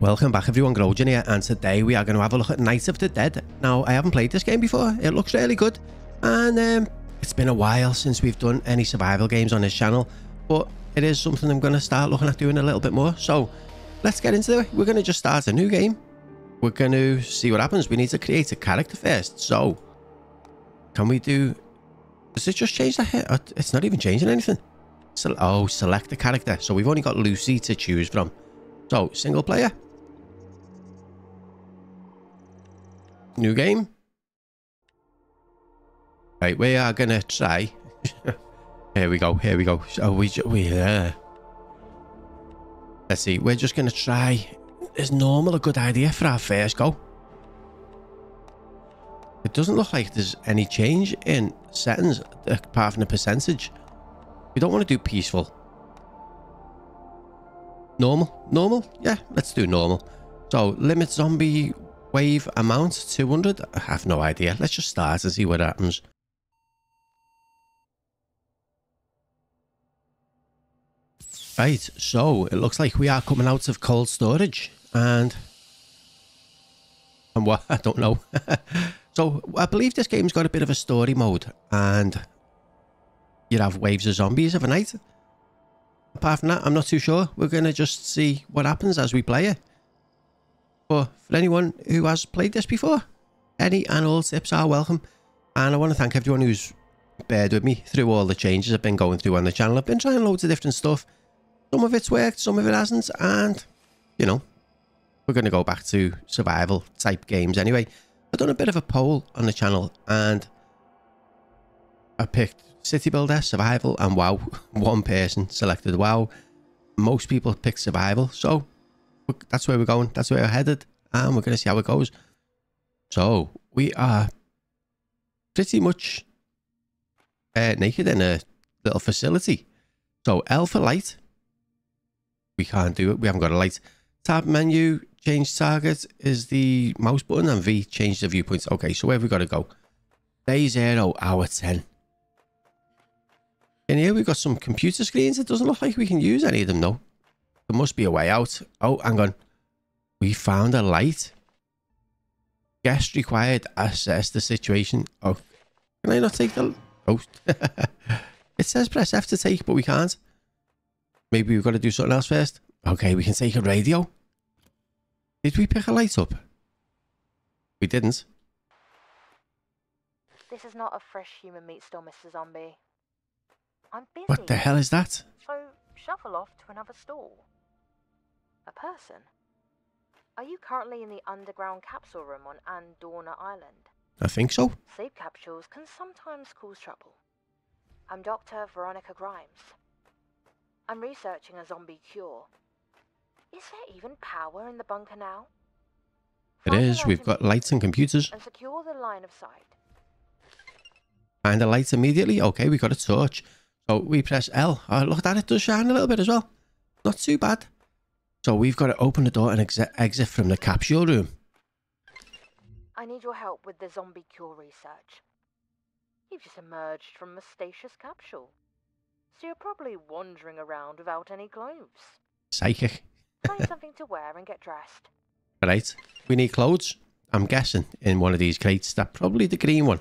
Welcome back everyone, Grojan here, and today we are going to have a look at Night of the Dead. Now, I haven't played this game before, it looks really good, and um, it's been a while since we've done any survival games on this channel, but it is something I'm going to start looking at doing a little bit more, so let's get into it. We're going to just start a new game. We're going to see what happens. We need to create a character first, so can we do... Does it just change the here? Uh, it's not even changing anything. So, oh, select a character. So we've only got Lucy to choose from. So, single player. New game. Right, we are gonna try. here we go. Here we go. Oh, we we uh. Let's see. We're just gonna try. Is normal a good idea for our first go? It doesn't look like there's any change in settings apart from the percentage. We don't want to do peaceful. Normal? Normal? Yeah, let's do normal. So, limit zombie Wave amount 200? I have no idea. Let's just start and see what happens. Right, so it looks like we are coming out of cold storage and and what I don't know. so I believe this game's got a bit of a story mode and you'd have waves of zombies every night. Apart from that, I'm not too sure. We're going to just see what happens as we play it. But for anyone who has played this before, any and all tips are welcome. And I want to thank everyone who's bared with me through all the changes I've been going through on the channel. I've been trying loads of different stuff. Some of it's worked, some of it hasn't. And, you know, we're going to go back to survival type games anyway. I've done a bit of a poll on the channel and I picked City Builder, Survival and WoW. One person selected WoW. Most people picked Survival. So that's where we're going. That's where we're headed. And we're going to see how it goes. So, we are pretty much uh, naked in a little facility. So, L for light. We can't do it. We haven't got a light. Tab menu, change target is the mouse button. And V, change the viewpoints. Okay, so where have we got to go? Day 0, hour 10. In here, we've got some computer screens. It doesn't look like we can use any of them, though. There must be a way out. Oh, hang on. We found a light. Guest required. Assess the situation. Oh, can I not take the... Oh. it says press F to take, but we can't. Maybe we've got to do something else first. Okay, we can take a radio. Did we pick a light up? We didn't. This is not a fresh human meat store, Mr. Zombie. I'm busy. What the hell is that? So shuffle off to another stall. A person? Are you currently in the underground capsule room on Andorna Island? I think so. Sleep capsules can sometimes cause trouble. I'm Dr. Veronica Grimes. I'm researching a zombie cure. Is there even power in the bunker now? It is. We've got lights and computers. And secure the line of sight. Find the lights immediately. Okay, we got a torch. So we press L. Oh, look at that. It does shine a little bit as well. Not too bad. So we've got to open the door and ex exit from the capsule room. I need your help with the zombie cure research. You've just emerged from a stasis capsule. So you're probably wandering around without any clothes. Psychic. Find something to wear and get dressed. Right. We need clothes. I'm guessing in one of these crates. That probably the green one.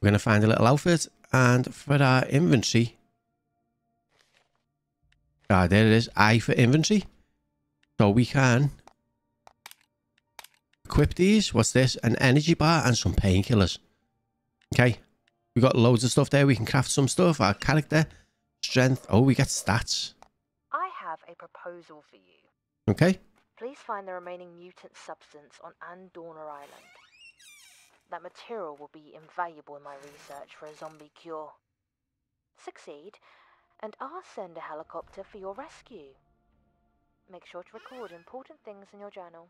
We're going to find a little outfit. And for our inventory... Ah, there it is. I for inventory. So we can equip these. What's this? An energy bar and some painkillers. Okay. We got loads of stuff there. We can craft some stuff. Our character, strength. Oh, we get stats. A proposal for you. Okay. Please find the remaining mutant substance on Andorna Island. That material will be invaluable in my research for a zombie cure. Succeed, and I'll send a helicopter for your rescue. Make sure to record important things in your journal.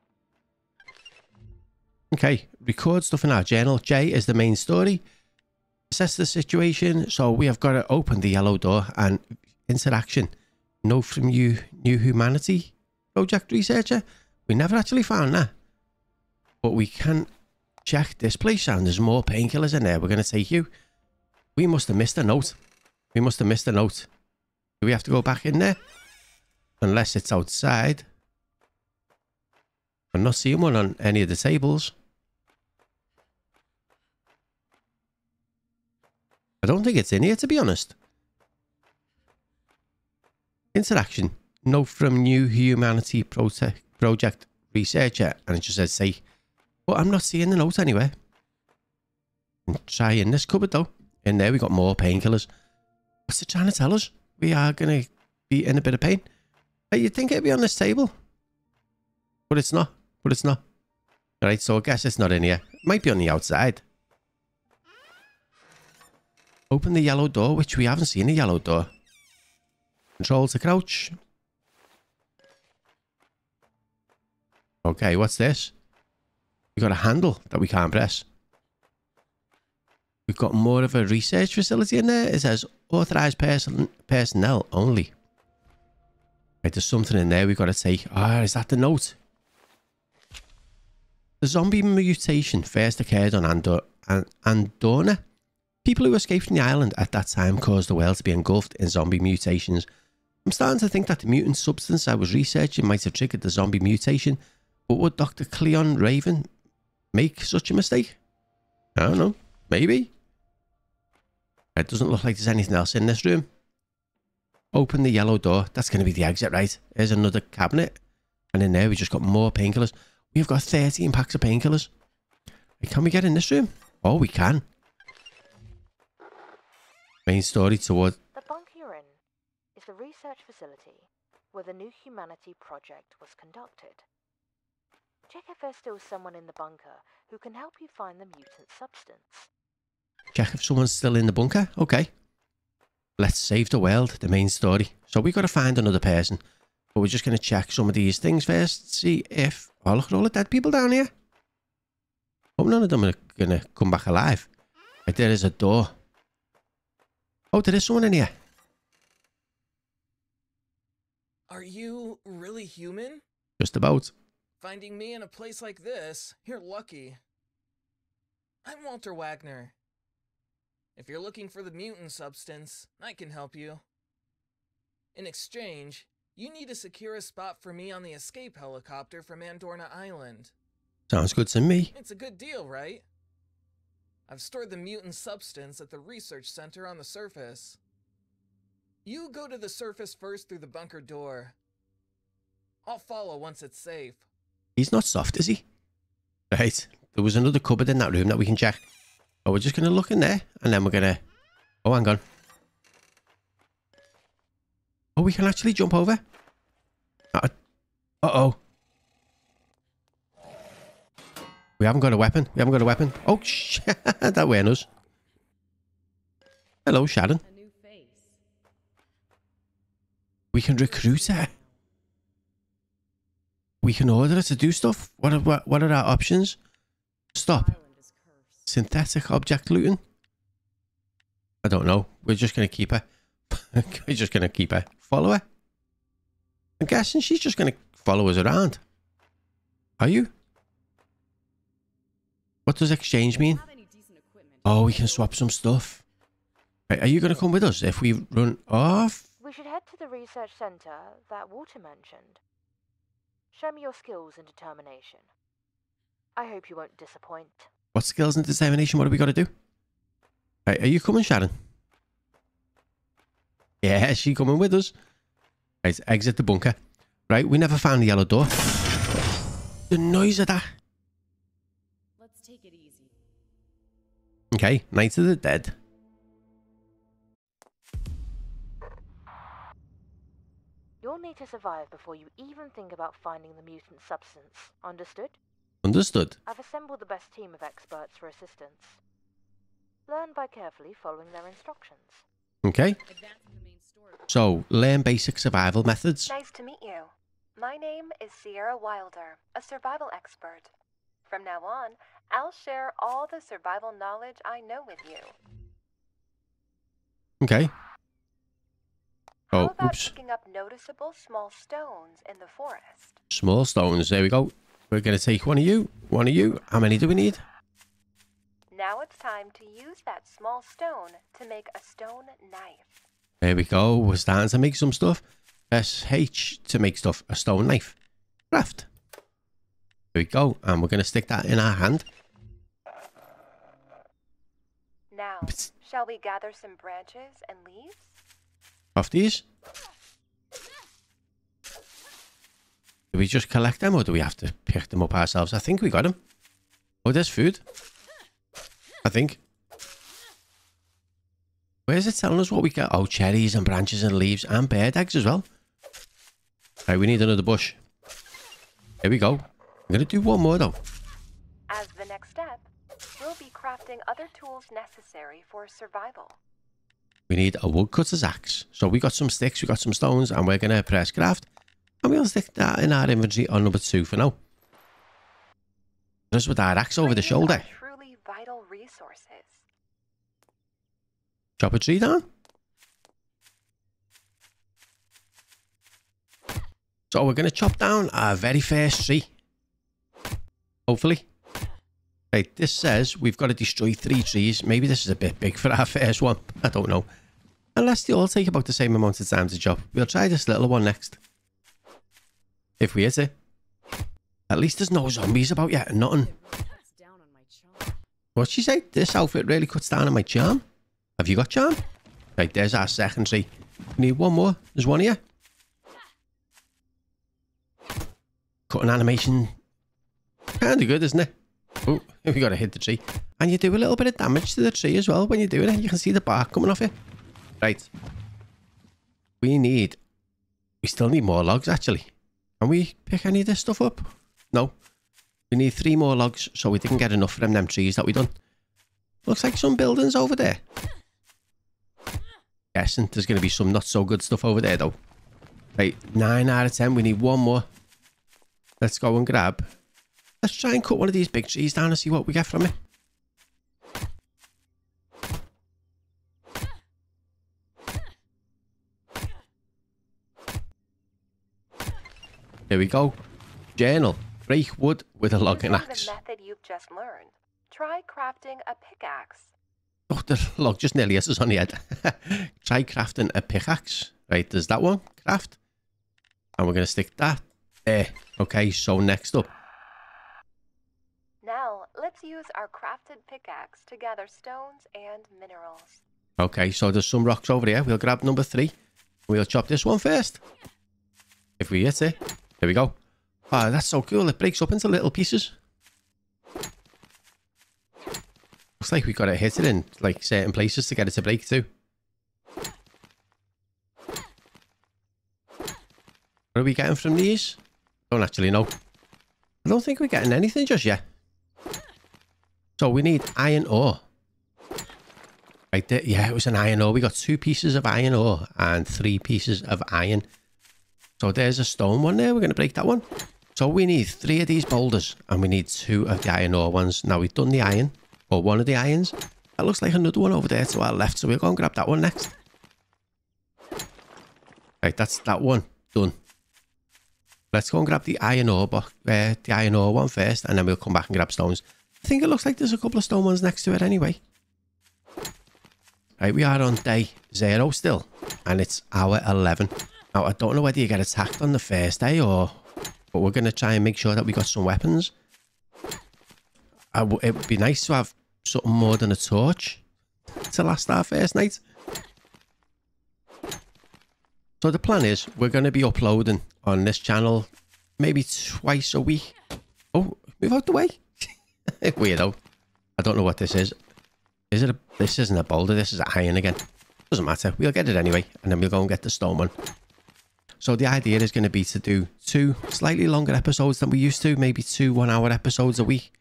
Okay, record stuff in our journal. J is the main story. Assess the situation. So we have got to open the yellow door and interaction. Note from you, New Humanity Project Researcher. We never actually found that. But we can check this place and there's more painkillers in there. We're going to take you. We must have missed a note. We must have missed a note. Do we have to go back in there? Unless it's outside. I'm not seeing one on any of the tables. I don't think it's in here, to be honest. Interaction. Note from New Humanity Prote Project researcher. And it just says, say, but I'm not seeing the note anywhere. Try in this cupboard, though. In there, we got more painkillers. What's it trying to tell us? We are going to be in a bit of pain. Hey, you'd think it'd be on this table. But it's not. But it's not. Alright, so I guess it's not in here. It might be on the outside. Open the yellow door, which we haven't seen a yellow door. Control to crouch. Okay, what's this? We've got a handle that we can't press. We've got more of a research facility in there. It says authorized person personnel only. Right, there's something in there we've got to take. Ah, oh, is that the note? The zombie mutation first occurred on Andor Andorna. People who escaped from the island at that time caused the world to be engulfed in zombie mutations. I'm starting to think that the mutant substance I was researching might have triggered the zombie mutation, but would Dr. Cleon Raven make such a mistake? I don't know. Maybe. It doesn't look like there's anything else in this room. Open the yellow door. That's going to be the exit, right? There's another cabinet. And in there, we just got more painkillers. We've got 13 packs of painkillers. Can we get in this room? Oh, we can. Main story toward... The bunker you're in the research facility where the New Humanity Project was conducted. Check if there's still someone in the bunker who can help you find the mutant substance. Check if someone's still in the bunker? Okay. Let's save the world, the main story. So we've got to find another person. But we're just going to check some of these things first. See if... Oh, look at all the dead people down here. Hope none of them are going to come back alive. Right, there is a door. Oh, there is someone in here. Are you really human? Just about. Finding me in a place like this, you're lucky. I'm Walter Wagner. If you're looking for the mutant substance, I can help you. In exchange, you need to secure a spot for me on the escape helicopter from Andorna Island. Sounds good to me. It's a good deal, right? I've stored the mutant substance at the research center on the surface. You go to the surface first through the bunker door. I'll follow once it's safe. He's not soft, is he? Right. There was another cupboard in that room that we can check. Oh, we're just going to look in there and then we're going to... Oh, hang on. Oh, we can actually jump over. Uh-oh. We haven't got a weapon. We haven't got a weapon. Oh, shit. that way us. Hello, Sharon. We can recruit her. We can order her to do stuff. What are, what, what are our options? Stop. Synthetic object looting? I don't know. We're just going to keep her. We're just going to keep her. Follow her? I'm guessing she's just going to follow us around. Are you? What does exchange mean? Oh, we can swap some stuff. Are you going to come with us if we run off? We should head to the research center that Walter mentioned. Show me your skills and determination. I hope you won't disappoint. What skills and determination? What have we got to do? Right, are you coming, Sharon? Yeah, is she coming with us? Right, exit the bunker. Right, we never found the yellow door. The noise of that. Let's take it easy. Okay, Night of the Dead. Need to survive before you even think about finding the mutant substance. Understood? Understood. I've assembled the best team of experts for assistance. Learn by carefully following their instructions. Okay. So, learn basic survival methods. Nice to meet you. My name is Sierra Wilder, a survival expert. From now on, I'll share all the survival knowledge I know with you. Okay. Oh, How Oh, about oops. picking up noticeable small stones in the forest? Small stones. There we go. We're going to take one of you. One of you. How many do we need? Now it's time to use that small stone to make a stone knife. There we go. We're starting to make some stuff. SH to make stuff. A stone knife. Craft. There we go. And we're going to stick that in our hand. Now, shall we gather some branches and leaves? Off these. Do we just collect them or do we have to pick them up ourselves? I think we got them. Oh, there's food. I think. Where's it telling us what we got? Oh, cherries and branches and leaves and bird eggs as well. Right, we need another bush. Here we go. I'm going to do one more though. As the next step, we'll be crafting other tools necessary for survival. We need a woodcutter's axe. So we got some sticks, we got some stones, and we're going to press craft. And we'll stick that in our inventory on number two for now. Just with our axe over the shoulder. truly vital resources. Chop a tree down. So we're going to chop down our very first tree. Hopefully. Right, this says we've got to destroy three trees. Maybe this is a bit big for our first one. I don't know. Unless they all take about the same amount of time to chop. We'll try this little one next. If we hit it. At least there's no zombies about yet. Nothing. My charm. What'd she say? This outfit really cuts down on my charm. Have you got charm? Right, there's our second tree. We need one more. There's one here. Cutting animation. Kinda good, isn't it? Oh, we gotta hit the tree. And you do a little bit of damage to the tree as well when you're doing it. You can see the bark coming off it. Right. We need... We still need more logs, actually. Can we pick any of this stuff up? No. We need three more logs, so we didn't get enough from them trees that we done. Looks like some buildings over there. Guessing there's going to be some not so good stuff over there, though. Right, 9 out of 10. We need one more. Let's go and grab. Let's try and cut one of these big trees down and see what we get from it. There we go. Journal. Break wood with a logging axe. the method you've just learned, try crafting a pickaxe. Oh, the log just nearly hit us on the head. Try crafting a pickaxe. Right, there's that one. Craft. And we're going to stick that there. Okay, so next up. Now, let's use our crafted pickaxe to gather stones and minerals. Okay, so there's some rocks over here. We'll grab number three. We'll chop this one first. If we hit eh? it. There we go. Oh, that's so cool. It breaks up into little pieces. Looks like we got to hit it in like certain places to get it to break too. What are we getting from these? Don't actually know. I don't think we're getting anything just yet. So we need iron ore. Right there, yeah, it was an iron ore. We got two pieces of iron ore and three pieces of iron. So there's a stone one there. We're going to break that one. So we need three of these boulders and we need two of the iron ore ones. Now we've done the iron, or one of the irons. That looks like another one over there to our left. So we'll go and grab that one next. Right, that's that one done. Let's go and grab the iron ore, bo- uh, the iron ore one first, and then we'll come back and grab stones. I think it looks like there's a couple of stone ones next to it anyway. Right, we are on day zero still, and it's hour 11. Now, I don't know whether you get attacked on the first day or... But we're going to try and make sure that we got some weapons. It would be nice to have something more than a torch to last our first night. So the plan is we're going to be uploading on this channel maybe twice a week. Oh, move out the way. Weirdo. I don't know what this is. Is it a... This isn't a boulder. This is a iron again. Doesn't matter. We'll get it anyway. And then we'll go and get the stone one. So the idea is going to be to do two slightly longer episodes than we used to. Maybe two one-hour episodes a week.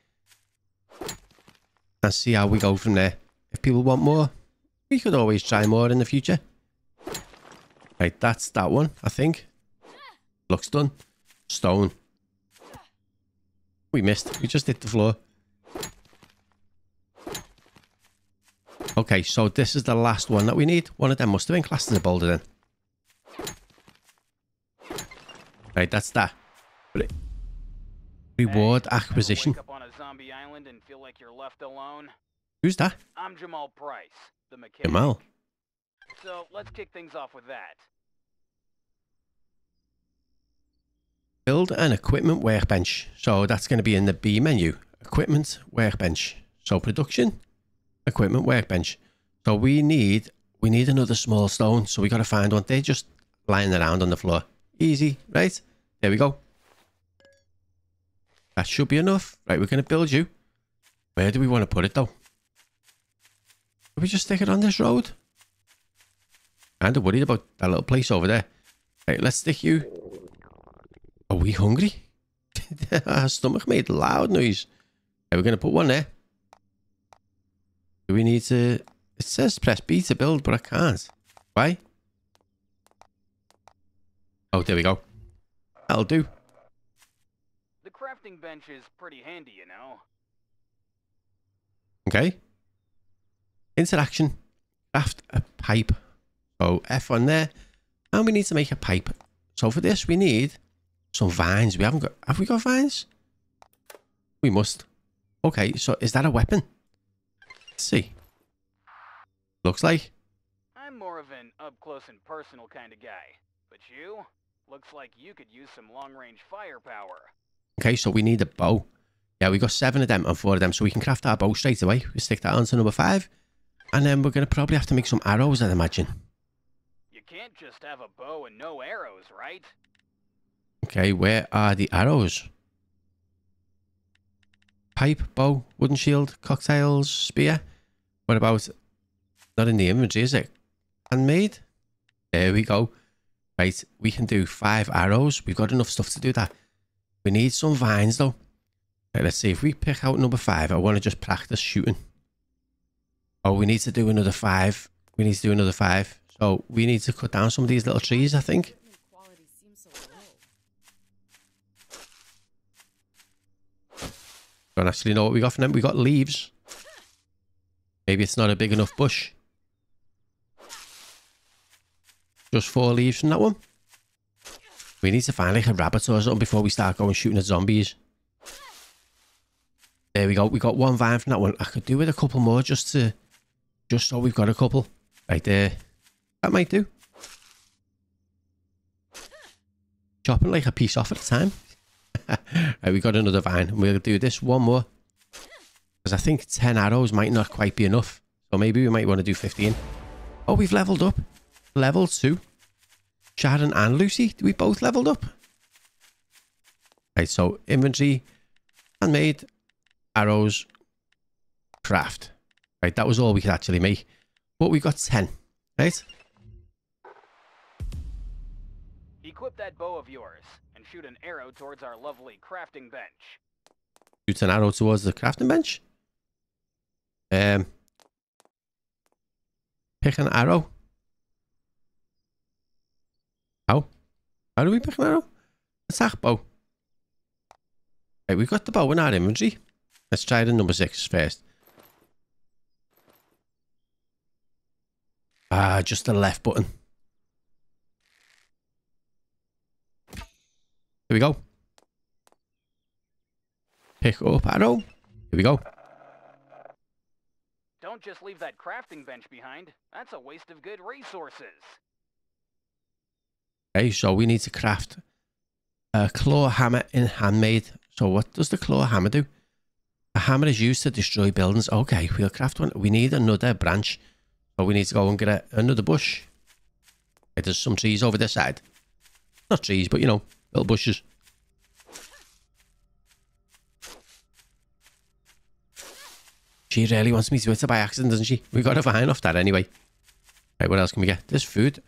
And see how we go from there. If people want more, we could always try more in the future. Right, that's that one, I think. Looks done. Stone. We missed. We just hit the floor. Okay, so this is the last one that we need. One of them must have been classed as a boulder then. Right, that's that. Re- Reward acquisition. Wake up on a zombie island and feel like you're left alone. Who's that? I'm Jamal Price, the mechanic. Jamal. So let's kick things off with that. Build an equipment workbench. So that's going to be in the B menu. Equipment workbench. So production, equipment workbench. So we need we need another small stone. So we got to find one. They're just lying around on the floor. Easy, right? There we go. That should be enough. Right, we're going to build you. Where do we want to put it though? Can we just stick it on this road? Kind of worried about that little place over there. Right, let's stick you. Are we hungry? Our stomach made loud noise. Right, we're going to put one there. Do we need to... It says press B to build, but I can't. Why? Oh, there we go. That'll do. The crafting bench is pretty handy, you know. Okay. Interaction. Craft a pipe. So F on there. And we need to make a pipe. So for this we need some vines. We haven't got have we got vines? We must. Okay, so is that a weapon? Let's see. Looks like. I'm more of an up close and personal kind of guy. But you? Looks like you could use some long range firepower. Okay, so we need a bow. Yeah, we got seven of them and four of them, so we can craft our bow straight away. We stick that on to number five. And then we're going to probably have to make some arrows, I'd imagine. You can't just have a bow and no arrows, right? Okay, where are the arrows? Pipe, bow, wooden shield, cocktails, spear. What about... Not in the inventory, is it? Handmade? There we go. Right, we can do five arrows. We've got enough stuff to do that. We need some vines, though. Right, let's see. If we pick out number five, I want to just practice shooting. Oh, we need to do another five. We need to do another five. So we need to cut down some of these little trees, I think. Don't actually know what we got from them. We got leaves. Maybe it's not a big enough bush. Just four leaves from that one. We need to find like a rabbit or something before we start going shooting at zombies. There we go. We got one vine from that one. I could do with a couple more just to... Just so we've got a couple. Right there. That might do. Chopping like a piece off at a time. right, we got another vine. We'll do this one more. Because I think 10 arrows might not quite be enough. So maybe we might want to do 15. Oh, we've leveled up. Level 2. Sharon and Lucy, we both leveled up. Right, so inventory, handmade, arrows, craft. Right, that was all we could actually make. But we got 10. Right? Equip that bow of yours and shoot an arrow towards our lovely crafting bench. Shoots an arrow towards the crafting bench. Um, pick an arrow. How? How do we pick an arrow? Attack bow. Right, we've got the bow in our inventory. Let's try the number six first. Ah, just the left button. Here we go. Pick up arrow. Here we go. Don't just leave that crafting bench behind. That's a waste of good resources. Okay, so we need to craft a claw hammer in handmade. So what does the claw hammer do? A hammer is used to destroy buildings. Okay, we'll craft one. We need another branch. So we need to go and get a, another bush. Okay, there's some trees over this side. Not trees, but you know, little bushes. She really wants me to do it by accident, doesn't she? We got a vine off that anyway. Right, what else can we get? There's food.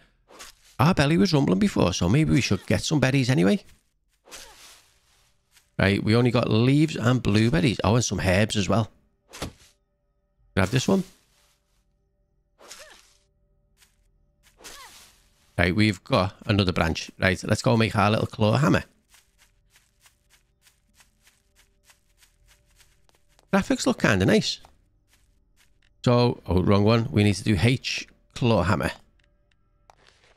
Our belly was rumbling before, so maybe we should get some berries anyway. Right, we only got leaves and blueberries. Oh, and some herbs as well. Grab this one. Right, we've got another branch. Right, let's go make our little claw hammer. Graphics look kind of nice. So, oh, wrong one. We need to do H claw hammer.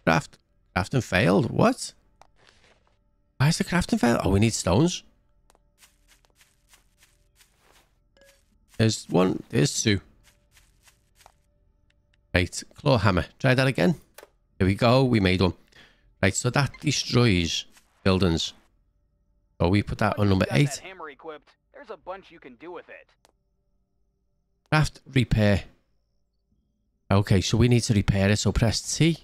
Craft. Crafting failed. What? Why is the crafting failed? Oh, we need stones. There's one. There's two. Right, claw hammer. Try that again. Here we go. We made one. Right, so that destroys buildings. So we put that on number eight. Hammer equipped. There's a bunch you can do with it. Craft repair. Okay, so we need to repair it. So press T.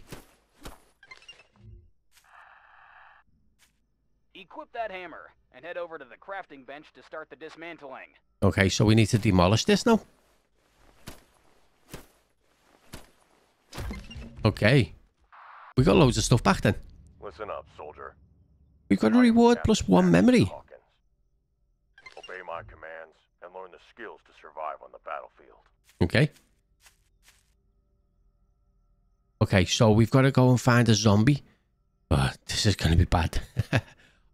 Equip that hammer and head over to the crafting bench to start the dismantling. Okay, so we need to demolish this now. Okay. We got loads of stuff back then. Listen up, soldier. We got a I'm reward plus one memory. Hawkins. Obey my commands and learn the skills to survive on the battlefield. Okay. Okay, so we've got to go and find a zombie. Oh, this is going to be bad.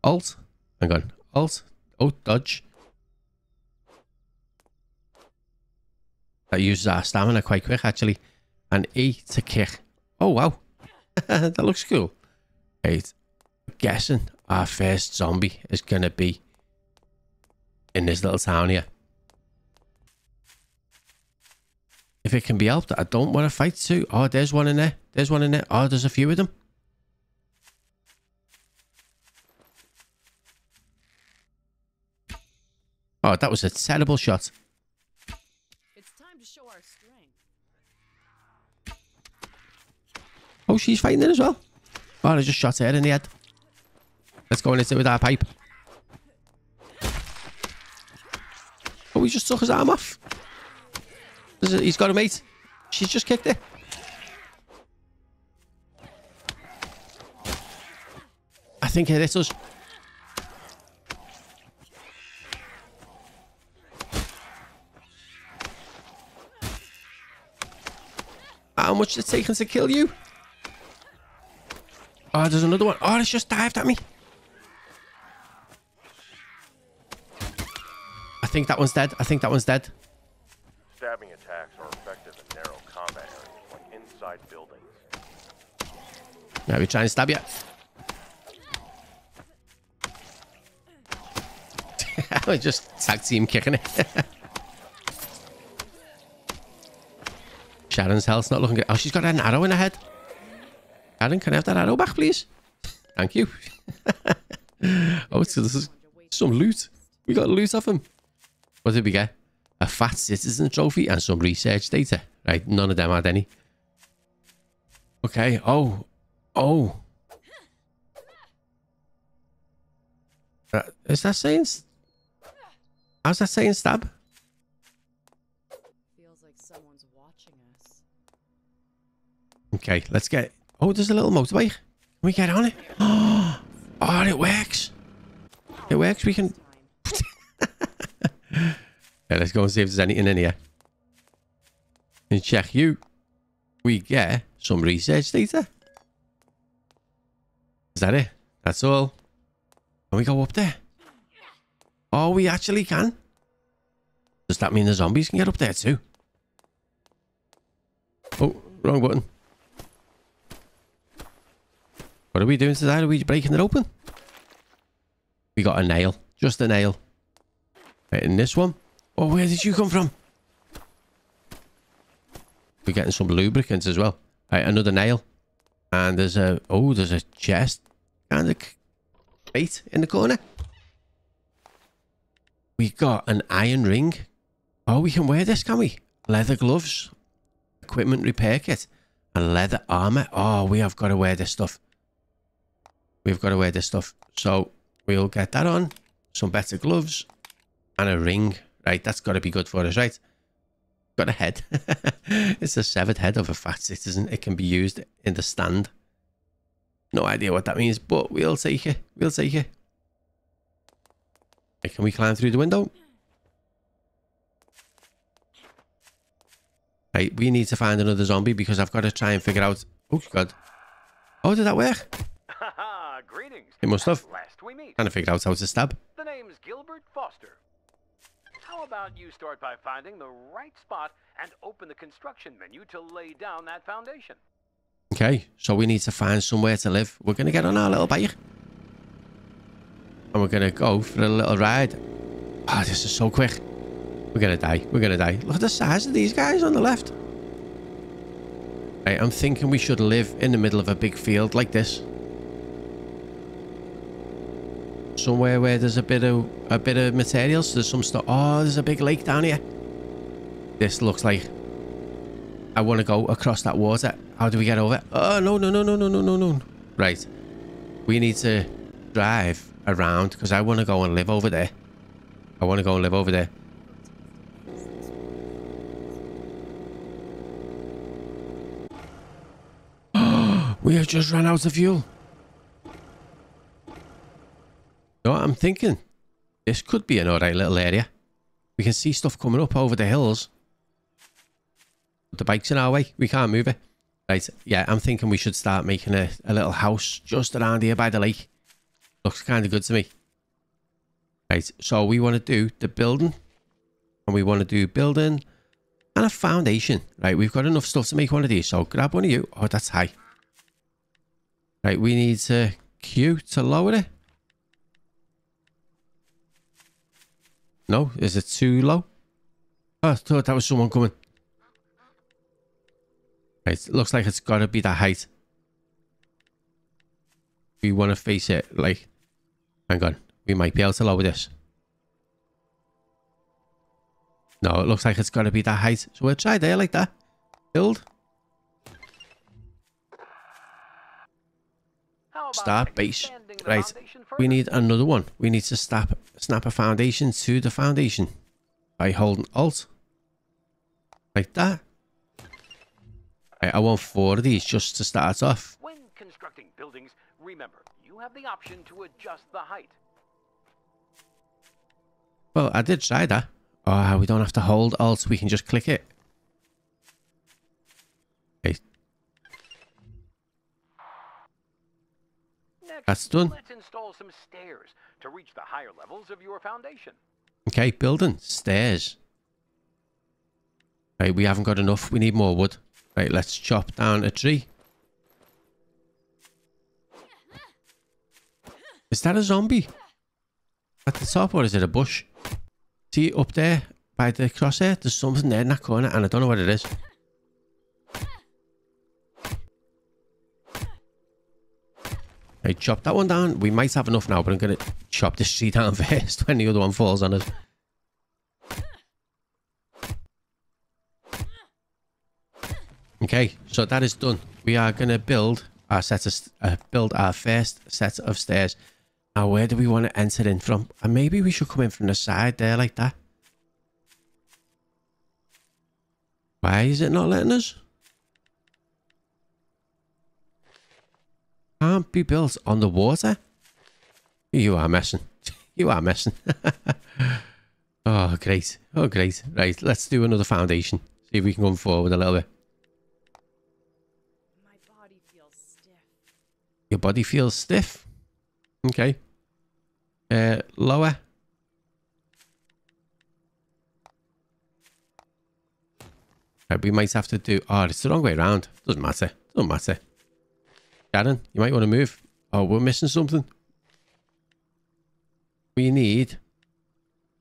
Alt. Hang on. Alt. Oh, dodge. That uses our stamina quite quick, actually. And E to kick. Oh, wow. that looks cool. Right. I'm guessing our first zombie is going to be in this little town here. If it can be helped, I don't want to fight too. Oh, there's one in there. There's one in there. Oh, there's a few of them. Oh, that was a terrible shot. It's time to show our strength. Oh, she's fighting it as well. Oh, I just shot her in the head. Let's go and hit it with our pipe. Oh, he just took his arm off. He's got a mate. She's just kicked it. I think it hit us. How much did it take him to kill you? Oh, there's another one. Oh, it's just dived at me. I think that one's dead. I think that one's dead. Stabbing attacks are effective in narrow combat areas like inside buildings. Now we trying to stab you. I just tag team kicking it. Sharon's health's not looking good. Oh, she's got an arrow in her head. Sharon, can I have that arrow back, please? Thank you. oh, so this is some loot. We got loot off him. What did we get? A fat citizen trophy and some research data. Right, none of them had any. Okay. Oh, Oh. Uh, is that saying... How's that saying stab? Feels like someone's watching us. Okay, let's get... Oh, there's a little motorbike. Can we get on it? Oh, it works. It works. We can... Yeah, let's go and see if there's anything in here. And check you. We get some research data. Is that it? That's all. Can we go up there? Oh, we actually can. Does that mean the zombies can get up there too? Oh, wrong button. What are we doing today? Are we breaking it open? We got a nail. Just a nail. Right, in this one. Oh, where did you come from? We're getting some lubricants as well. Right, another nail. And there's a... Oh, there's a chest. And a crate in the corner. We got an iron ring. Oh, we can wear this, can we? Leather gloves. Equipment repair kit. And leather armor. Oh, we have got to wear this stuff. We've got to wear this stuff. So, we'll get that on. Some better gloves. And a ring. Right, that's got to be good for us, right? Got a head. it's a severed head of a fat citizen. It can be used in the stand. No idea what that means, but we'll take it. We'll take it. Right, Can we climb through the window? Right, we need to find another zombie because I've got to try and figure out... Oh, God. Oh, did that work? It must have. At Last we meet. Trying to figure out how to stab. The name's Gilbert Foster. How about you start by finding the right spot and open the construction menu to lay down that foundation? Okay, so we need to find somewhere to live. We're going to get on our little bike. And we're going to go for a little ride. Oh, this is so quick. We're going to die. We're going to die. Look at the size of these guys on the left. Right, I'm thinking we should live in the middle of a big field like this. Somewhere where there's a bit of a bit of materials. There's some stuff. Oh, there's a big lake down here. This looks like I want to go across that water. How do we get over? Oh no no no no no no no no. Right, we need to drive around because I want to go and live over there. I want to go and live over there. we have just run out of fuel. You know what I'm thinking? This could be an alright little area. We can see stuff coming up over the hills. The bike's in our way. We can't move it. Right, yeah, I'm thinking we should start making a, a little house just around here by the lake. Looks kind of good to me. Right, so we want to do the building. And we want to do building and a foundation. Right, we've got enough stuff to make one of these. So grab one of you. Oh, that's high. Right, we need to Q to lower it. No, is it too low? Oh, I thought that was someone coming. Right, it looks like it's got to be that height. We want to face it like... Hang on. We might be able to lower this. No, it looks like it's got to be that height. So we'll try there like that. Build. Start base. Right. We need another one. We need to snap, snap a foundation to the foundation. By holding Alt. Like that. Right, I want four of these just to start off. When constructing buildings, remember, you have the option to adjust the height. Well, I did try that. Oh, we don't have to hold Alt. We can just click it. Done. let's install some stairs to reach the higher levels of your foundation. Okay, building. Stairs. Right, we haven't got enough. We need more wood. Right, let's chop down a tree. Is that a zombie? At the top or is it a bush? See up there by the crosshair? There's something there in that corner and I don't know what it is. Right, chop that one down. We might have enough now, but I'm going to chop this tree down first when the other one falls on us. Okay, so that is done. We are going to build our set of, uh, build our first set of stairs. Now, where do we want to enter in from? And maybe we should come in from the side there like that. Why is it not letting us? Can't be built on the water. You are messing. You are messing. oh, great. Oh, great. Right, let's do another foundation. See if we can come forward a little bit. My body feels stiff. Your body feels stiff. Okay. Uh, lower. Right, we might have to do... Oh, it's the wrong way around. Doesn't matter. Doesn't matter. Sharon, you might want to move. Oh, we're missing something. We need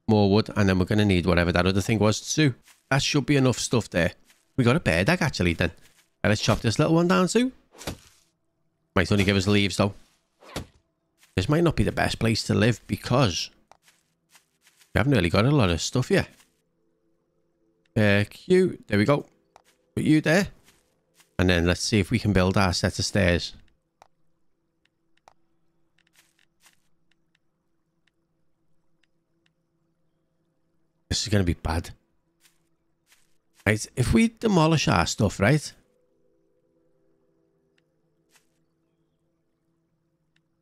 more wood, and then we're going to need whatever that other thing was too. That should be enough stuff there. We got a bear egg actually then. Let's chop this little one down too. Might only give us leaves though. This might not be the best place to live because we haven't really got a lot of stuff yet. Uh, Q, there we go. Put you there. And then let's see if we can build our set of stairs. This is going to be bad. Right, if we demolish our stuff, right?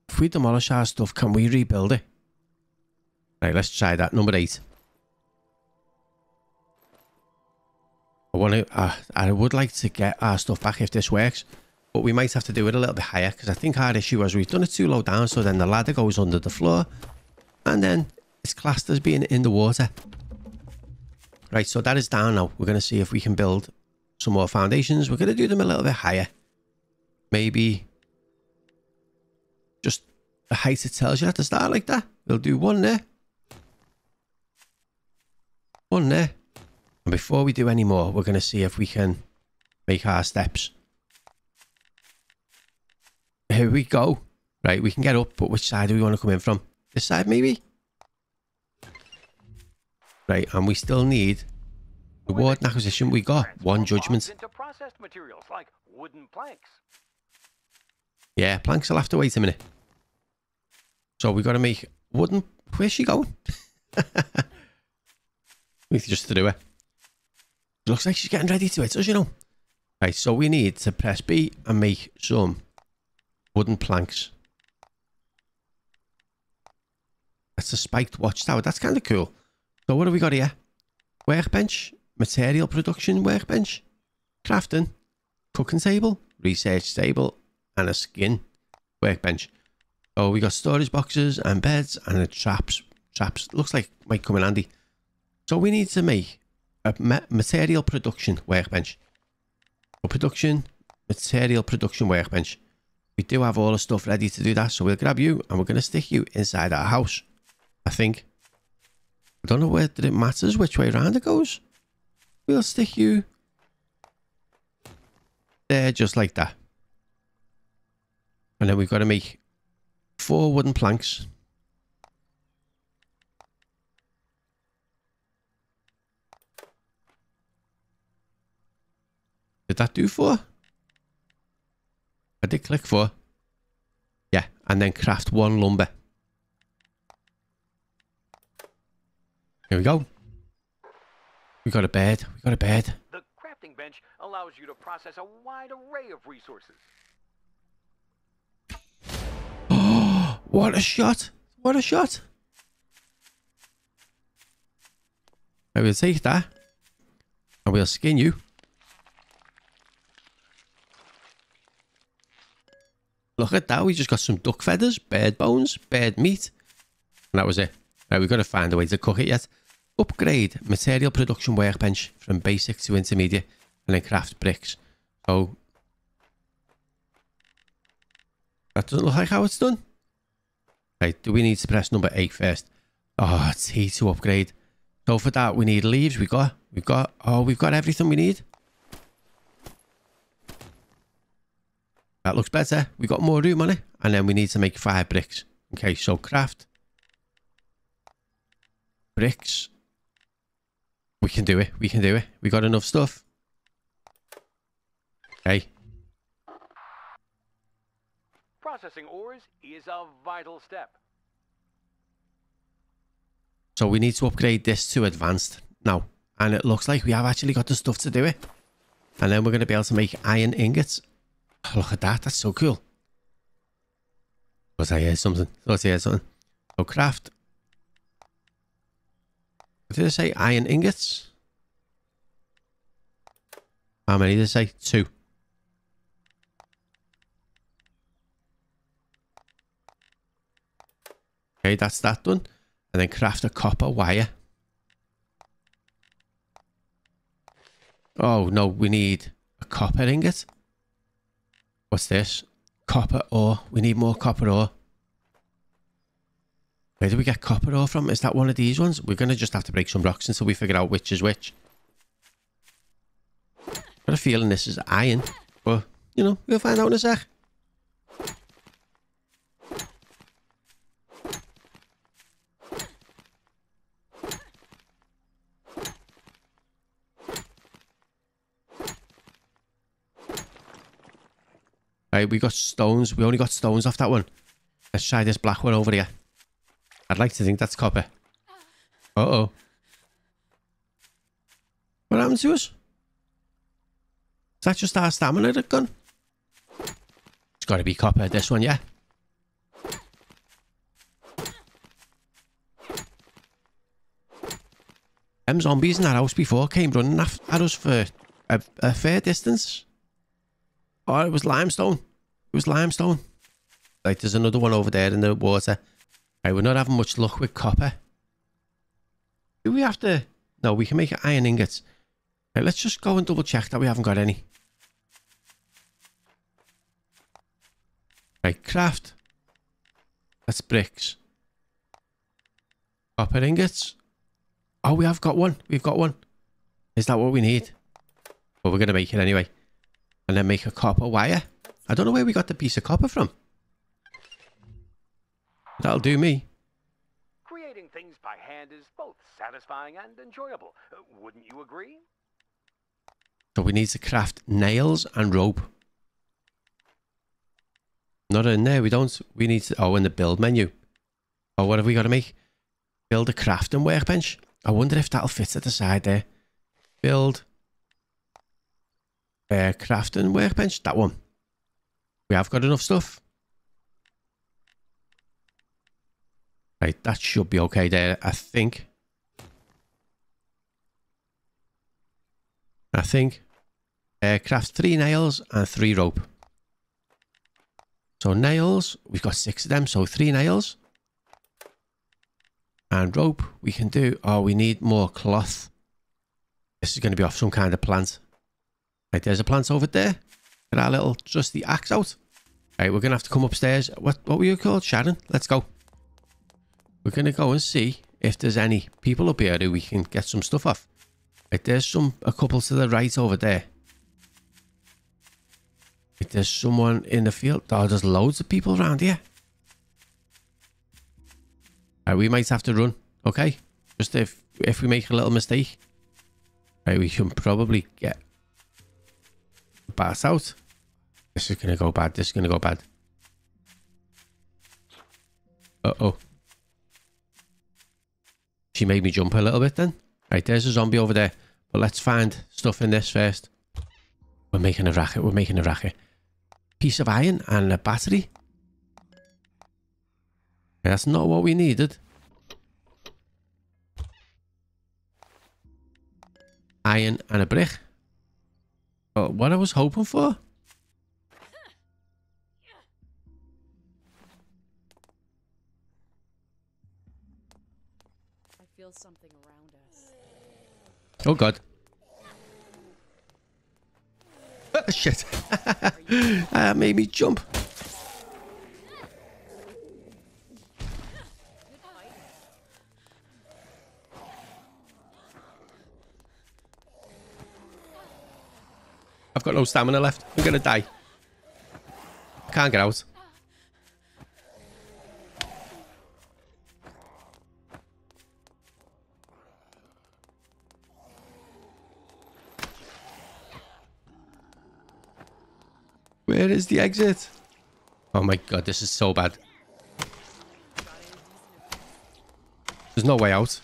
If we demolish our stuff, can we rebuild it? Right, let's try that. Number eight. I want to. Uh, I would like to get our stuff back if this works, but we might have to do it a little bit higher because I think our issue was we've done it too low down, so then the ladder goes under the floor, and then it's classed as being in the water. Right, so that is down now. We're going to see if we can build some more foundations. We're going to do them a little bit higher. Maybe just the height it tells you at the start like that. We'll do one there. One there. And before we do any more, we're going to see if we can make our steps. here we go. Right, we can get up, but which side do we want to come in from? This side, maybe? Right, and we still need reward and acquisition. We got one judgment. logs Into processed materials like planks. Yeah, planks will have to wait a minute. So we got to make wooden. Where's she going? we just threw her. Looks like she's getting ready to it, does you know? Right, so we need to press B and make some wooden planks. That's a spiked watchtower. That's kind of cool. So what have we got here? Workbench, material production workbench, crafting, cooking table, research table, and a skin workbench. Oh, we got storage boxes and beds and traps. Traps looks like might come in handy. So we need to make a material production workbench. For production, material production workbench. We do have all the stuff ready to do that, so we'll grab you and we're going to stick you inside our house. I think. I don't know whether it matters which way around it goes. We'll stick you there just like that. And then we've got to make four wooden planks. Er did that do four? I er did click four. Yeah, and then er craft one lumber. Here we go. We got a bed. We got a bed. The crafting bench allows you to process a wide array of resources. Oh, what a shot! What a shot! I will take that. I will skin you. Look at that. We just got some duck feathers, bird bones, bird meat. And that was it. We've got to find a way to cook it yet. Upgrade material production workbench from basic to intermediate and then craft bricks. So that doesn't look like how it's done. Right, do we need to press number eight first? Oh, T to upgrade. So for that we need leaves. We got, we've got, oh, we've got everything we need. That looks better. We got more room on it, and then we need to make five bricks. Okay, so craft bricks. We can do it. We can do it. We got enough stuff. Okay. Processing ores is a vital step. So we need to upgrade this to advanced now. And it looks like we have actually got the stuff to do it. And then we're going to be able to make iron ingots. Oh, look at that. That's so cool. Was I hear something? Thought I heard something. So craft. What did I say? Iron ingots? How many did I say? Two. Okay, that's that done. And then craft a copper wire. Oh, no, we need a copper ingot. What's this? Copper ore. We need more copper ore. Where do we get copper ore from? Is that one of these ones? We're going to just have to break some rocks until we figure out which is which. Got a feeling this is iron. But, you know, we'll find out in a sec. Right, we got stones. We only got stones off that one. Let's try this black one over here. I'd like to think that's copper. Uh-oh. What happened to us? Is that just our stamina that gone? It's got to be copper, this one, yeah? Them zombies in that house before came running at us for a, a fair distance. Oh, it was limestone. Was limestone. Like, there's another one over there in the water. Right, we're not having much luck with copper. Do we have to... No, we can make iron ingots. Right, let's just go and double check that we haven't got any. Right, craft. That's bricks. Copper ingots. Oh, we have got one. We've got one. Is that what we need? Well, we're going to make it anyway. And then make a copper wire. I don't know where we got the piece of copper from. That'll do me. Creating things by hand is both satisfying and enjoyable. Uh, wouldn't you agree? So we need to craft nails and rope. Not in there. We don't. We need to. Oh, in the build menu. Oh, what have we got to make? Build a crafting workbench. I wonder if that'll fit at the side there. Build a crafting workbench. That one. We have got enough stuff. Right, that should be okay there, I think. I think. Uh, craft three nails and three rope. So nails, we've got six of them, so three nails. And rope, we can do, oh, we need more cloth. This is going to be off some kind of plant. Right, there's a plant over there. Get our little trusty axe out. Right, we're going to have to come upstairs. What, what were you called? Sharon? Let's go. We're going to go and see if there's any people up here who we can get some stuff off. Right, there's some, a couple to the right over there. Right, there's someone in the field. Oh, there's loads of people around here. Right, we might have to run, okay? Just if if we make a little mistake. Right, we can probably get pass out. This is gonna go bad. This is gonna go bad. Uh oh. She made me jump a little bit then. Right, there's a zombie over there. But let's find stuff in this first. We're making a racket. We're making a racket. Piece of iron and a battery. That's not what we needed. Iron and a brick. But what I was hoping for? Oh god. Ah, shit. that made me jump. I've got no stamina left. I'm gonna die. Can't get out. The exit? Oh my god, this is so bad. There's no way out.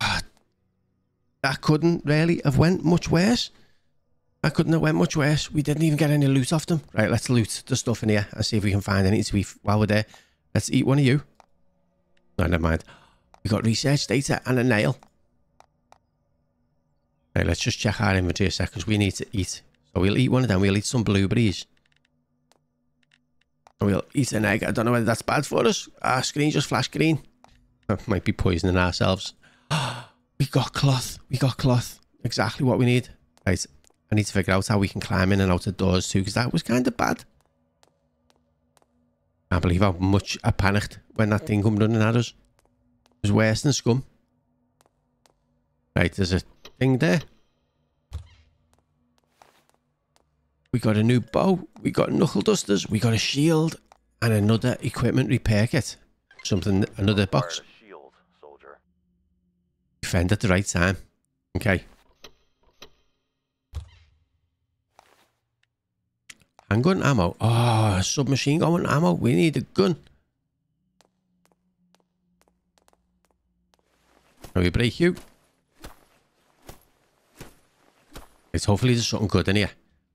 Ah, That couldn't really have went much worse. That couldn't have went much worse. We didn't even get any loot off them. Right, let's loot the stuff in here and see if we can find any to eat while we're there. Let's eat one of you. No, never mind. We got research data and a nail. Right, let's just check our inventory a sec because we need to eat. So we'll eat one of them. We'll eat some blueberries. And we'll eat an egg. I don't know whether that's bad for us. Our screen just flashed green. Might be poisoning ourselves. we got cloth. We got cloth. Exactly what we need. Right. I need to figure out how we can climb in and out of doors too because that was kind of bad. Can't believe how much I panicked when that thing come running at us. It was worse than scum. Right, there's a thing there. We got a new bow. We got knuckle dusters. We got a shield and another equipment repair kit. Something, another box. Shield, soldier. Defend at the right time. Okay. Handgun ammo. Oh, submachine gun ammo. We need a gun. Can we break you? It's hopefully there's something good in here.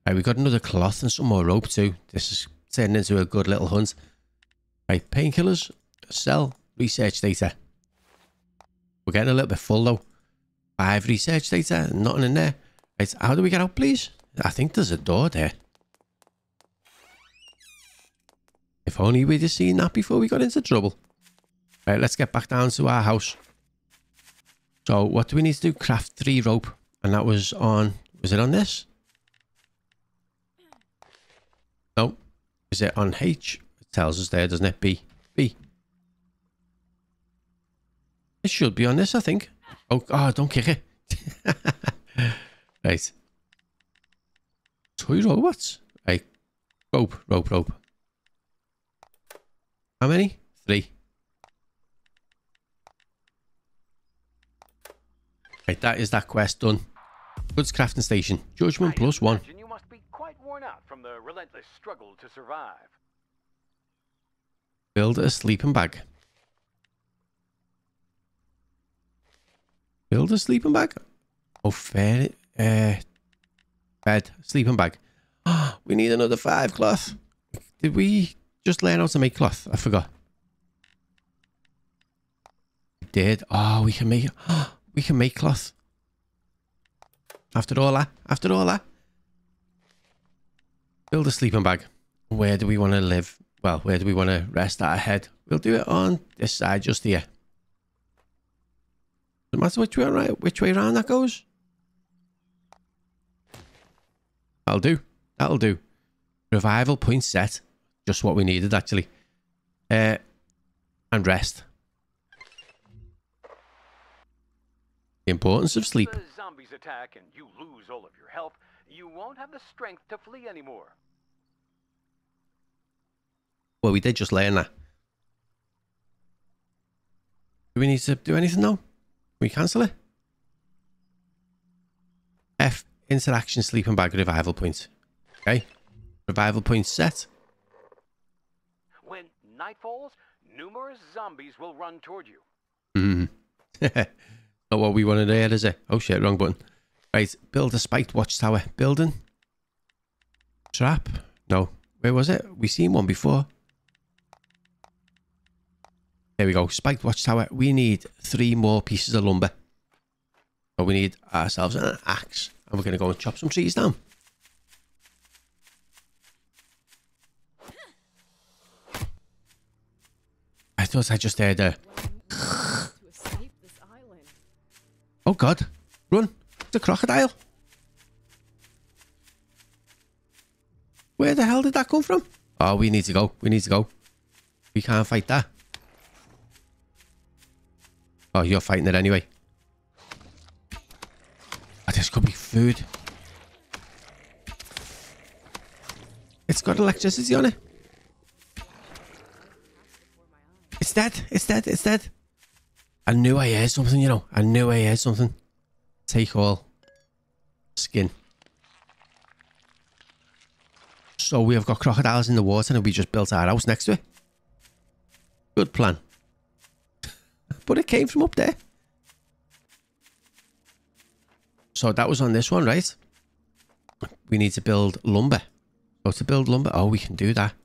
Right, we got another cloth and some more rope too. This is turning into a good little hunt. Right, painkillers, sell, research data. We're getting a little bit full though. Five research data, nothing in there. Right, how do we get out, please? I think there's a door there. If only we'd have seen that before we got into trouble. Right, let's get back down to our house. So, what do we need to do? Craft three rope. And that was on... Was it on this? No. Is it on H? It tells us there, doesn't it? B. B. It should be on this, I think. Oh, oh don't kick it. right. Toy robots. Right. Rope, rope, rope. How many? Three. Right, that is that quest done. Goods crafting station. Judgment plus one. You must be quite worn out from the relentless struggle to survive. Build a sleeping bag. Build a sleeping bag? Oh, fair. Uh, bed. Sleeping bag. we need another five cloth. Did we just learn how to make cloth? I forgot. Did. Oh, we can make... we can make cloth. After all that. After all that. Build a sleeping bag. Where do we want to live? Well, where do we want to rest our head? We'll do it on this side, just here. Doesn't matter which way, right, which way around that goes. That'll do. That'll do. Revival point set. Just what we needed, actually. Uh, and rest. The importance of sleep. If the zombies attack and you lose all of your health, you won't have the strength to flee anymore. Well, we did just learn that. Do we need to do anything now? Can we cancel it? F. Interaction sleep sleeping bag revival point. Okay. Revival point set. Night falls, numerous zombies will run toward you. Hmm. Not what we wanted there, is it? Oh shit, wrong button. Right, build a spiked watchtower. Building. Trap. No. Where was it? We seen one before. There we go. Spiked watchtower. We need three more pieces of lumber. So we need ourselves an axe. And we're going to go and chop some trees down. I I just heard a... Oh God! Run! It's a crocodile! Where the hell did that come from? Oh, we need to go. We need to go. We can't fight that. Oh, you're fighting it anyway. Oh, this could be food. It's got electricity on it. It's dead. It's dead. It's dead. I knew I heard something, you know. I knew I heard something. Take all. Skin. So we have got crocodiles in the water and we just built our house next to it. Good plan. But it came from up there. So that was on this one, right? We need to build lumber. So to build lumber, oh, we can do that.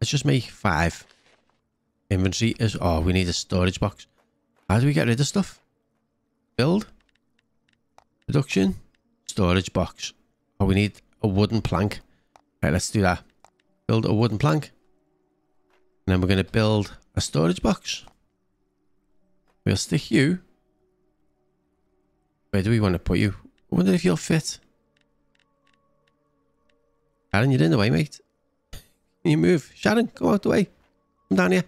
Let's just make five. Inventory is, oh, we need a storage box. How do we get rid of stuff? Build. Production. Storage box. Oh, we need a wooden plank. Right, let's do that. Build a wooden plank. And then we're going to build a storage box. We'll stick you. Where do we want to put you? I wonder if you'll fit. Sharon, you're in the way, mate. Can you move? Sharon, come out the way. Come down here.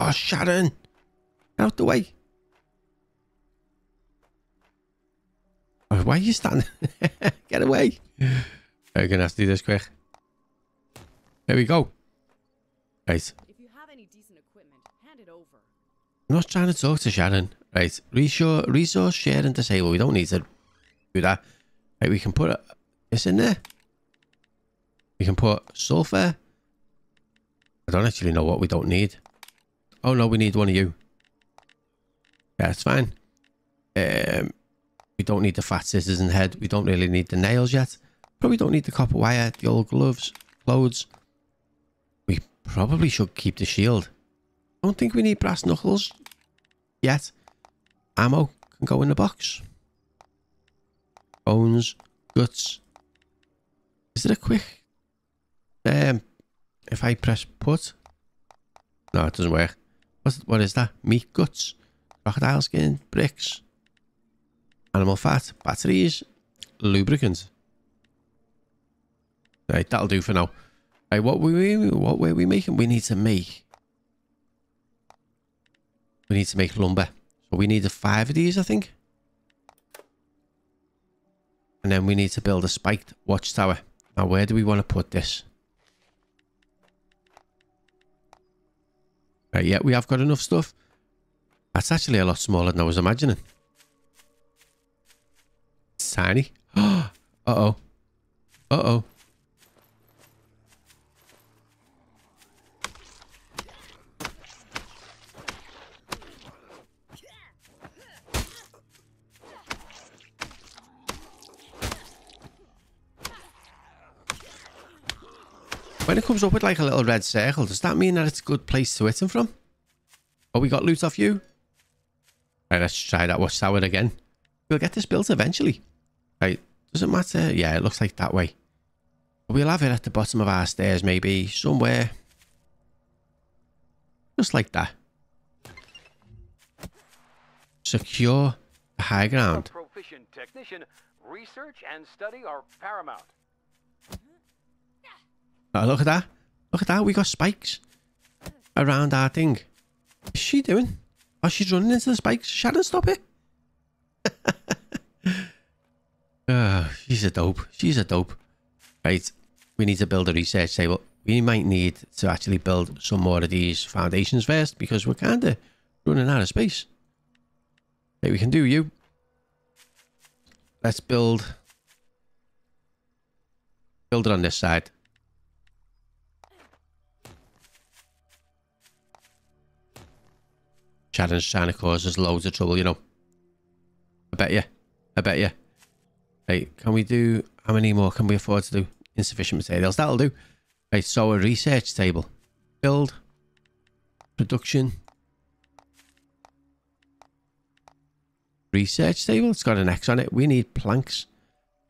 Oh, Sharon. Out the way. Oh, why are you standing? Get away. We're going to have to do this quick. There we go. Right. If you have any decent equipment, hand it over. I'm not trying to talk to Sharon. Right. Resource, resource sharing disable. We don't need to do that. Right. We can put this in there. We can put sulfur. I don't actually know what we don't need. Oh no, we need one of you. That's fine. Um, we don't need the fat scissors and head. We don't really need the nails yet. Probably don't need the copper wire, the old gloves, clothes. We probably should keep the shield. Don't think we need brass knuckles yet. Ammo can go in the box. Bones, guts. Is it a quick? Um, if I press put. No, it doesn't work. What's, what is that? Meat guts, crocodile skin, bricks, animal fat, batteries, lubricants. Right, that'll do for now. Right, what were we what were we making? We need to make We need to make lumber. So we need five of these, I think. And then we need to build a spiked watchtower. Now, where do we want to put this? Yeah, we have got enough stuff. That's actually a lot smaller than I was imagining. Tiny. Uh-oh. Uh-oh. When it comes up with like a little red circle, does that mean that it's a good place to hit them from? Oh, we got loot off you? Let's try that watchtower again. We'll get this built eventually. Right, doesn't matter. Yeah, it looks like that way. But we'll have it at the bottom of our stairs, maybe somewhere. Just like that. Secure the high A ground. proficient technician, research and study are paramount. Oh, look at that. Look at that. We got spikes around our thing. What's she doing? Oh, she's running into the spikes. Shadow, stop it. oh, she's a dope. She's a dope. Right. We need to build a research table. We might need to actually build some more of these foundations first because we're kind of running out of space. Right, we can do you. Let's build. Build it on this side. Shannon's trying to cause us loads of trouble, you know. I bet you. I bet you. Right, can we do... How many more can we afford to do? Insufficient materials. That'll do. Right, so a research table. Build. Production. Research table. It's got an X on it. We need planks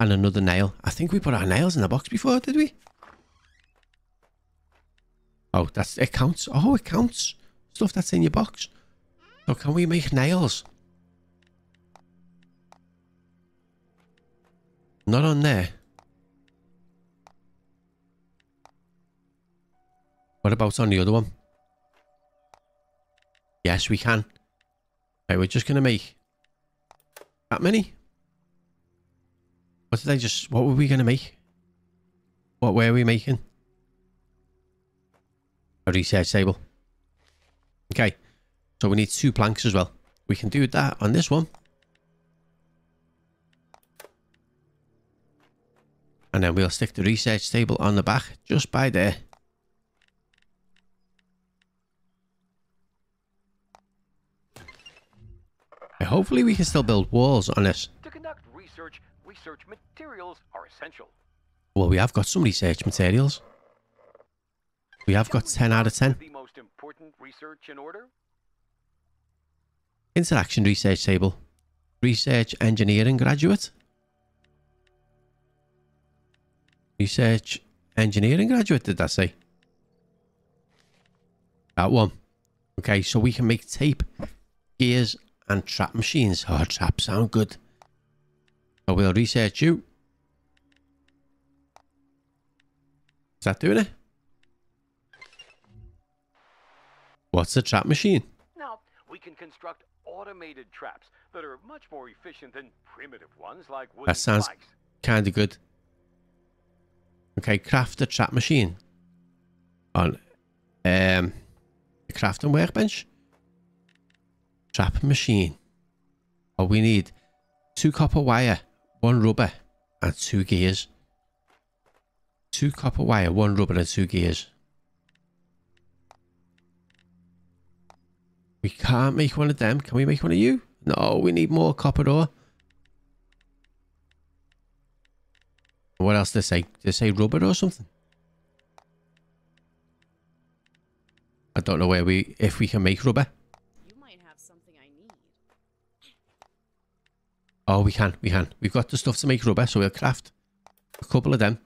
and another nail. I think we put our nails in the box before, did we? Oh, that's it counts. Oh, it counts. Stuff that's in your box. So can we make nails? Not on there. What about on the other one? Yes, we can. Right, we're just going to make that many. What did I just... What were we going to make? What were we making? A research table. Okay. So we need two planks as well. We can do that on this one. And then we'll stick the research table on the back, just by there. And hopefully we can still build walls on this. To conduct research, research materials are essential. Well, we have got some research materials. We have got 10 out of 10. The most important research in order? Interaction research table. Research engineering graduate. Research engineering graduate, did that say? That one. Okay, so we can make tape, gears, and trap machines. Oh, traps sound good. So we'll research you. Is that doing it? What's a trap machine? Now, we can construct automated traps that are much more efficient than primitive ones like wooden That sounds kind of good. Okay, craft a trap machine on um the crafting workbench. Trap machine. Oh, we need two copper wire, one rubber, and two gears. Two copper wire, one rubber, and two gears. We can't make one of them. Can we make one of you? No, we need more copper ore. What else did they say? Did they say rubber or something? I don't know where we if we can make rubber. You might have something I need. Oh, we can, we can. We've got the stuff to make rubber, so we'll craft a couple of them.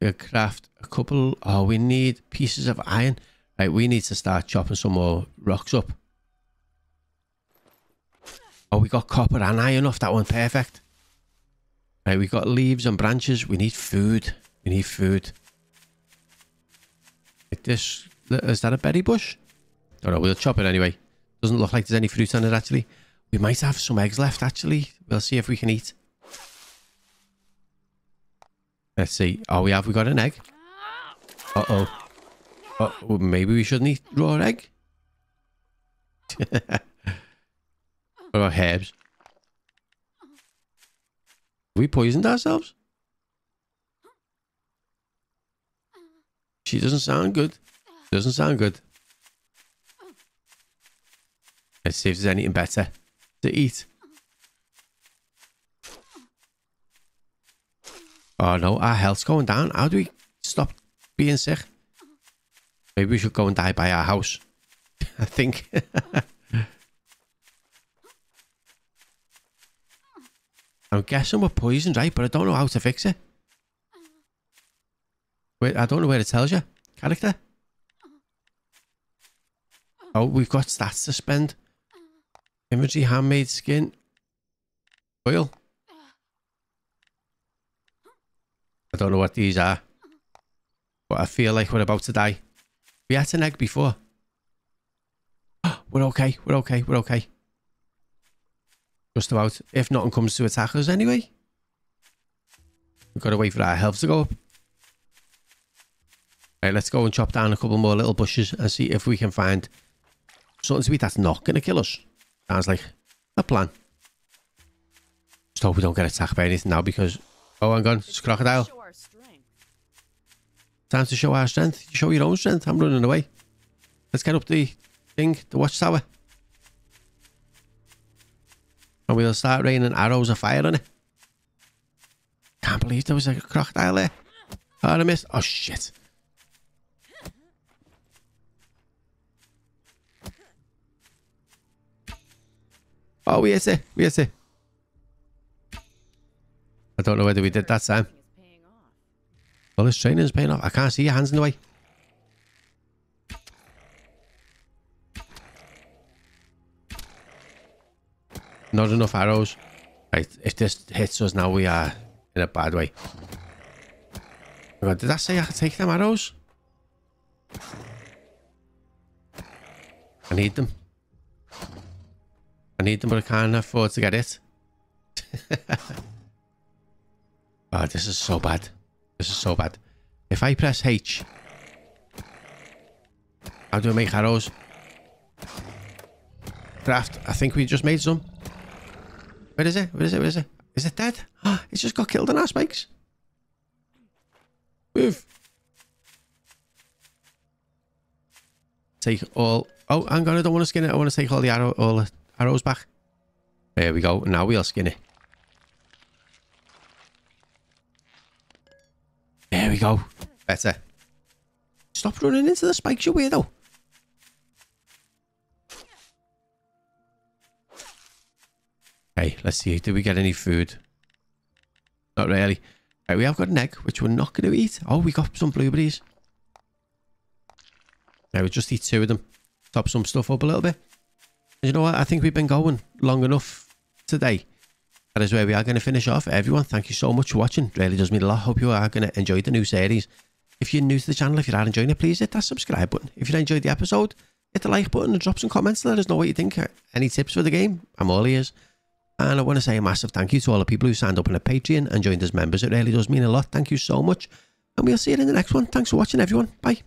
We'll craft a couple. Oh, we need pieces of iron. Right, we need to start chopping some more rocks up. Oh, we got copper and iron off that one. Perfect. Right, we got leaves and branches. We need food. We need food. Like this. Is that a berry bush? Don't know. We'll chop it anyway. Doesn't look like there's any fruit on it, actually. We might have some eggs left, actually. We'll see if we can eat. Let's see. Oh, we have. We got an egg. Uh-oh. Oh, maybe we shouldn't eat raw egg. about herbs? we poisoned ourselves? She doesn't sound good. Doesn't sound good. Let's see if there's anything better to eat. Oh no, our health's going down. How do we stop being sick? Maybe we should go and die by our house. I think. I'm guessing we're poisoned, right? But I don't know how to fix it. Wait, I don't know where it tells you. Character. Oh, we've got stats to spend. Inventory, handmade skin. Oil. I don't know what these are. But I feel like we're about to die. We had an egg before. we're okay. We're okay. We're okay. Just about. If nothing comes to attack us anyway. We've got to wait for our health to go up. Right, let's go and chop down a couple more little bushes and see if we can find something to eat that's not going to kill us. Sounds like a plan. Just hope we don't get attacked by anything now because... Oh, hang on. It's a crocodile. Time to show our strength. You show your own strength. I'm running away. Let's get up the thing, the watchtower. And we'll start raining arrows of fire on it. Can't believe there was a crocodile there. Missed. Oh, shit. Oh, we hit it. We hit it. I don't know whether we did that time. Well, this training is paying off. I can't see your hands in the way. Not enough arrows. Right, if this hits us now, we are in a bad way. Did I say I could take them arrows? I need them. I need them, but I can't afford to get it. oh, this is so bad. This is so bad. If I press H, how do I make arrows? Craft. I think we just made some. Where is it? Where is it? Where is it? Is it dead? it's just got killed in our spikes. Move. Take all. Oh, hang on. I don't want to skin it. I want to take all the arrow, all the arrows back. There we go. Now we'll skin it. There we go. Better. Stop running into the spikes, you weirdo. Okay, let's see. Did we get any food? Not really. Right, we have got an egg, which we're not going to eat. Oh, we got some blueberries. Yeah, we just eat two of them. Top some stuff up a little bit. And you know what? I think we've been going long enough today. That is where we are going to finish off. Everyone, thank you so much for watching. Really does mean a lot. Hope you are going to enjoy the new series. If you're new to the channel, if you are enjoying it, please hit that subscribe button. If you enjoyed the episode, hit the like button and drop some comments to let us know what you think. Any tips for the game? I'm all ears. And I want to say a massive thank you to all the people who signed up on a Patreon and joined as members. It really does mean a lot. Thank you so much. And we'll see you in the next one. Thanks for watching, everyone. Bye.